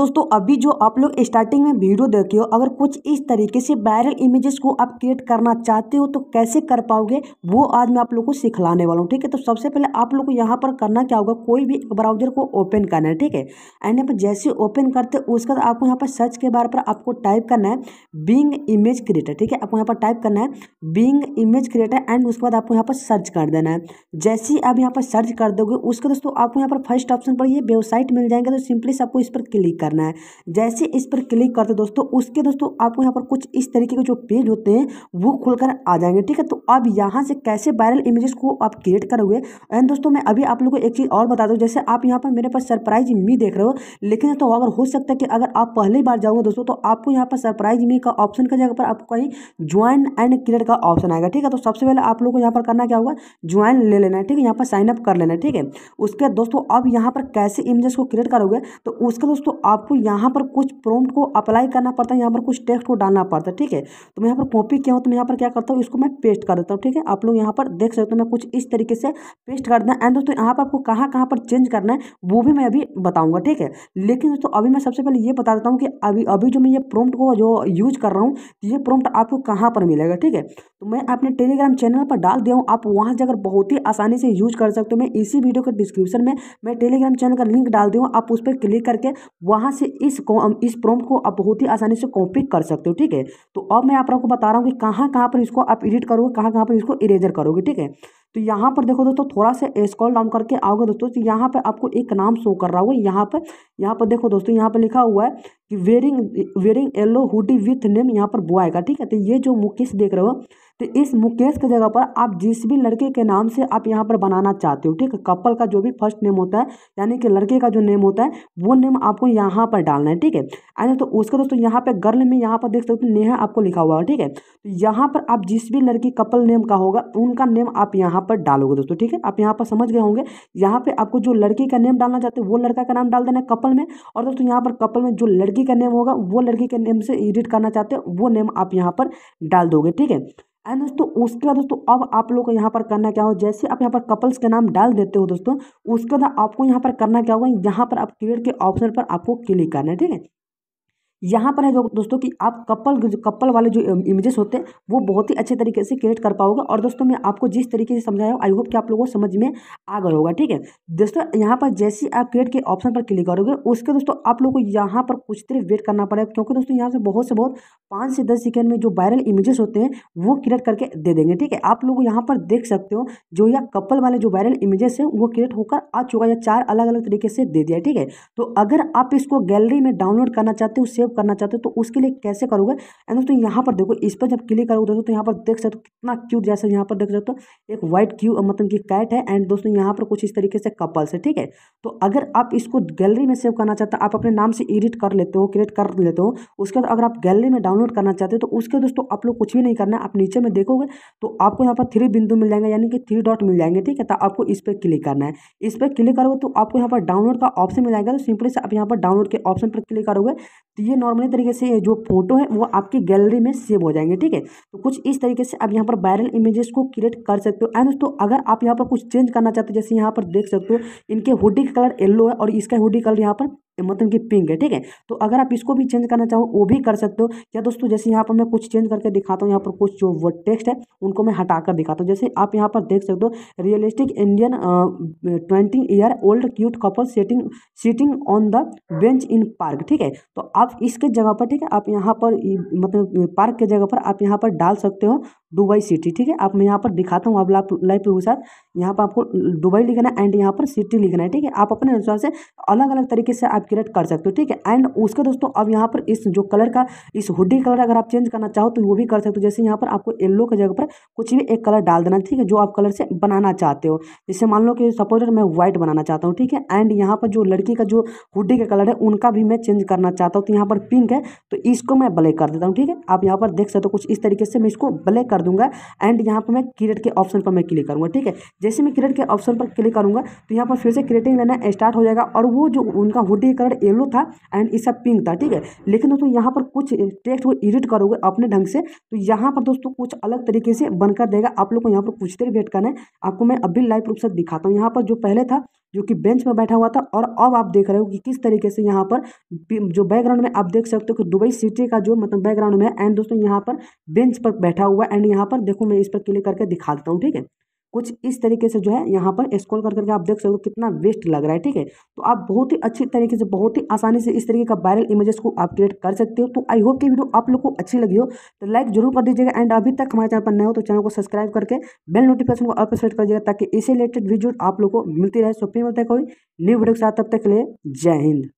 दोस्तों, अभी जो आप लोग स्टार्टिंग में वीडियो देखे हो, अगर कुछ इस तरीके से वायरल इमेजेस को आप क्रिएट करना चाहते हो तो कैसे कर पाओगे, वो आज मैं आप लोग को सिखलाने वाला हूँ, ठीक है? तो सबसे पहले आप लोग को यहाँ पर करना क्या होगा, कोई भी ब्राउज़र को ओपन करना है, ठीक है? एंड यहाँ पर जैसे ओपन करते हो, उसके बाद आपको यहाँ पर सर्च के बारे पर आपको टाइप करना है बींग इमेज क्रिएटर ठीक है? आपको यहाँ पर टाइप करना है बींग इमेज क्रिएटर एंड उसके बाद आपको यहाँ पर सर्च कर देना है। जैसे ही आप यहाँ पर सर्च कर दोगे, उसके दोस्तों, आपको यहाँ पर फ़र्स्ट ऑप्शन पर ये वेबसाइट मिल जाएँगे तो सिंपली से आपको इस पर क्लिक करना है। जैसे इस पर क्लिक करते दोस्तों, उसके दोस्तों आपको यहाँ पर कुछ इस तरीके के जो पेज होते हैं, वो खुलकर आ जाएँगे, ठीक है? तो अब यहाँ से कैसे वायरल इमेजेस को आप क्रिएट करोगे? एंड दोस्तों, मैं अभी आप लोगों को एक चीज़ और बता दूँ, जैसे आप यहाँ पर मेरे पास सरप्राइज़ मी देख रहे हो, लेकिन तो अगर हो सकता है कि अगर आप पहली बार जाओगे दोस्तों तो आपको यहाँ पर सरप्राइज़ मी का ऑप्शन का जगह पर आपको कहीं ज्वाइन एंड क्रिएट का ऑप्शन आएगा, ठीक है? तो सबसे पहले आप लोग को यहाँ पर करना क्या होगा? ज्वाइन ले लेना है, ठीक है? यहाँ पर साइन अप कर लेना है, ठीक है? उसके दोस्तों अब यहाँ पर कैसे इमेजेस को क्रिएट करोगे? तो उसका दोस्तों आपको यहाँ पर कुछ प्रॉम्प्ट को अप्लाई करना पड़ता है, यहाँ पर कुछ टेक्स्ट को डालना पड़ता है, ठीक है? तो मैं यहाँ पर कॉपी किया हूँ तो मैं यहाँ पर क्या करता हूँ, इसको मैं पेस्ट कर देता हूँ, ठीक है? आप लोग यहाँ पर देख सकते हो मैं कुछ इस तरीके से पेस्ट कर देना एंड दोस्तों, यहाँ पर आपको कहाँ कहाँ पर चेंज करना है, वो भी मैं अभी बताऊँगा, ठीक है? लेकिन दोस्तों, अभी मैं सबसे पहले ये बता देता हूँ कि अभी अभी जो मैं ये प्रॉम्प्ट को जो यूज़ कर रहा हूँ ये प्रॉम्प्ट आपको कहाँ पर मिलेगा, ठीक है? तो मैं अपने टेलीग्राम चैनल पर डाल दिया हूँ, आप वहाँ से अगर बहुत ही आसानी से यूज़ कर सकते हो, मैं इसी वीडियो के डिस्क्रिप्शन में, मैं टेलीग्राम चैनल का लिंक डाल दिया हूँ, आप उस पर क्लिक करके वहाँ से इस इस प्रॉम्प्ट को आप बहुत ही आसानी से कॉपी कर सकते हो, ठीक है? तो अब मैं आप लोगों को बता रहा हूँ कि कहाँ कहाँ पर इसको आप एडिट करोगे, कहाँ कहाँ पर इसको इरेजर करोगे, ठीक है? तो यहाँ पर देखो दोस्तों, थोड़ा सा स्कॉल डाउन करके आओगे दोस्तों तो यहाँ पर आपको एक नाम शो कर रहा होगा, यहाँ पर यहाँ पर देखो दोस्तों, यहाँ पर लिखा हुआ है कि wearing wearing yellow hoodie with name यहाँ पर बुआएगा का, ठीक है? तो ये जो मुकेश देख रहे हो तो इस मुकेश के जगह पर आप जिस भी लड़के के नाम से आप यहाँ पर बनाना चाहते हो, ठीक है? कपल का जो भी फ़र्स्ट नेम होता है, यानी कि लड़के का जो नेम होता है, वो नेम आपको यहाँ पर डालना है, ठीक है? एंड तो उसका दोस्तों यहाँ पर गर्ल में यहाँ पर देख सकते हो, नेहा आपको लिखा हुआ है, ठीक है? तो यहाँ पर आप जिस भी लड़की कपल नेम का होगा, उनका नेम आप यहाँ पर डालोगे दोस्तों, ठीक है? आप यहाँ पर समझ गए होंगे, यहाँ पे आपको जो लड़की का नेम डालना चाहते हो, वो लड़का का नाम डाल देना है कपल में, और दोस्तों यहाँ पर कपल में जो लड़की का नेम होगा, वो लड़की के नेम से एडिट करना चाहते हैं, वो नेम आप यहाँ पर डाल दोगे, ठीक है? एंड दोस्तों, उसके बाद दोस्तों, अब आप लोग को यहाँ पर करना क्या हो, जैसे आप यहाँ पर कपल्स के नाम डाल देते हो दोस्तों, उसके बाद आपको यहाँ पर करना क्या होगा, यहाँ पर आप क्रिएट के ऑप्शन पर आपको क्लिक करना है, ठीक है? यहाँ पर है जो दोस्तों, कि आप कपल, जो कपल वाले जो इमेजेस होते हैं, वो बहुत ही अच्छे तरीके से क्रिएट कर पाओगे। और दोस्तों, मैं आपको जिस तरीके से समझाया हूँ आई होप कि आप लोगों को समझ में आ गया होगा, ठीक है? दोस्तों, यहाँ पर जैसे आप क्रिएट के ऑप्शन पर क्लिक करोगे, उसके दोस्तों, आप लोग को यहाँ पर कुछ देर वेट करना पड़ेगा, क्योंकि दोस्तों, यहाँ से बहुत से, बहुत पाँच से दस सेकेंड में जो वायरल इमेजेस होते हैं, वो क्रिएट करके दे देंगे, ठीक है? आप लोग यहाँ पर देख सकते हो, जो यह कपल वाले जो वायरल इमेजेस हैं, वो क्रिएट होकर आ चुका है चार अलग अलग तरीके से दे दिया ठीक है? तो अगर आप इसको गैलरी में डाउनलोड करना चाहते हो सेव करना चाहते हो तो उसके लिए कैसे करोगे? एंड दोस्तों, यहाँ पर देखो, इस पर जब क्लिक करोगे, दोस्तों तो यहाँ पर देख सकते हो कितना क्यूट जैसे यहाँ पर देख सकते हो, एक व्हाइट क्यू मतलब कि कैट है। एंड दोस्तों, यहाँ पर कुछ इस तरीके से कपल्स है, ठीक है? तो अगर आप इसको गैलरी में सेव करना चाहते हो, आप अपने नाम से एडिट कर लेते हो क्रिएट कर लेते हो, उसके बाद अगर आप गैलरी में डाउनलोड करना चाहते हो तो उसके दोस्तों, आप लोग कुछ भी नहीं करना आप नीचे में देखोगे तो आपको यहाँ पर थ्री बिंदु मिल जाएँगे, यानी कि थ्री डॉट मिल जाएँगे, ठीक है? तो आपको इस पर क्लिक करना है। इस पर क्लिक करोगे तो आपको यहाँ पर डाउनलोड का ऑप्शन मिल जाएगा। तो सिंपली से आप यहाँ पर डाउनलोड के ऑप्शन पर क्लिक करोगे तो ये नॉर्मली तरीके से जो फ़ोटो है, वो आपकी गैलरी में सेव हो जाएँगे, ठीक है? तो कुछ इस तरीके से आप यहाँ पर वायरल इमेजेस को क्रिएट कर सकते हो। एंड दोस्तों, अगर आप यहाँ पर कुछ चेंज करना चाहते हो, जैसे यहाँ पर देख सकते हो, इनके हुडी का कलर येलो है और इसका हुडी कलर यहाँ पर मतलब कि पिंक है, ठीक है? तो अगर आप इसको भी चेंज करना चाहो, वो भी कर सकते हो। या दोस्तों, जैसे यहाँ पर मैं कुछ चेंज करके दिखाता हूँ, यहाँ पर कुछ जो वो टेक्स्ट है, उनको मैं हटा कर दिखाता हूँ। जैसे आप यहाँ पर देख सकते हो realistic Indian twenty year old cute couple setting sitting on the bench in park ठीक है? तो आप इसके जगह पर, ठीक है, आप यहाँ पर मतलब पार्क के जगह पर आप यहाँ पर डाल सकते हो। दुबई सिटी ठीक है? आप मैं यहाँ पर दिखाता हूँ आप लाइव प्रूफ के साथ। यहाँ पर आपको दुबई लिखना है एंड यहाँ पर सिटी लिखना है, ठीक है? आप अपने अनुसार से अलग अलग तरीके से आप क्रिएट कर सकते हो, ठीक है? एंड उसके दोस्तों, अब यहाँ पर इस जो कलर का, इस हुडी कलर अगर आप चेंज करना चाहो तो वो भी कर सकते हो। जैसे यहाँ पर आपको येल्लो की जगह पर कुछ भी एक कलर डाल देना ठीक है? जो आप कलर से बनाना चाहते हो। जैसे मान लो कि सपोज़ मैं व्हाइट बनाना चाहता हूँ, ठीक है? एंड यहाँ पर जो लड़की का जो हुडी का कलर है, उनका भी मैं चेंज करना चाहता हूँ तो यहाँ पर पिंक है तो इसको मैं ब्लैक कर देता हूँ, ठीक है? आप यहाँ पर देख सकते हो कुछ इस तरीके से मैं इसको ब्लैक कर कर दूँगा। एंड यहाँ पर मैं क्रिएट के ऑप्शन पर मैं क्लिक करूँगा, ठीक है? जैसे मैं क्रिएट के ऑप्शन पर क्लिक करूँगा तो यहाँ पर फिर से क्रिएटिंग लेना स्टार्ट हो जाएगा। और वो जो उनका हुडी कलर येलो था एंड इसका पिंक था, ठीक है? लेकिन दोस्तों, यहाँ पर कुछ टेक्स्ट को एडिट करोगे अपने ढंग से तो यहाँ पर दोस्तों कुछ अलग तरीके से बनकर देगा। आप लोग को यहाँ पर कुछ देर वेट करना है। आपको मैं अभी लाइव रूप से दिखाता हूँ। यहाँ पर जो पहले था, जो कि बेंच में बैठा हुआ था, और अब आप देख रहे हो कि किस तरीके से यहाँ पर जो बैकग्राउंड में आप देख सकते हो कि दुबई सिटी का जो मतलब बैकग्राउंड में एंड दोस्तों, यहाँ पर बेंच पर बैठा हुआ एंड यहाँ पर देखो मैं इस पर क्लिक करके दिखा देता हूँ, ठीक है? कुछ इस तरीके से जो है यहाँ पर स्क्रॉल कर करके आप देख सकते हो कितना वेस्ट लग रहा है, ठीक है? तो आप बहुत ही अच्छी तरीके से, बहुत ही आसानी से इस तरीके का वायरल इमेजेस को आप क्रिएट कर सकते हो। तो आई होप कि वीडियो आप लोग को अच्छी लगी हो तो लाइक ज़रूर कर दीजिएगा एंड अभी तक हमारे चैनल पर नए हो तो चैनल को सब्सक्राइब करके बेल नोटिफिकेशन को आप सेट कर दीजिएगा ताकि इसे रिलेटेड वीडियो आप लोग को मिलती रहे। सो फिर मिलता है कोई न्यू वीडियो के साथ, तब तक के लिए जय हिंद।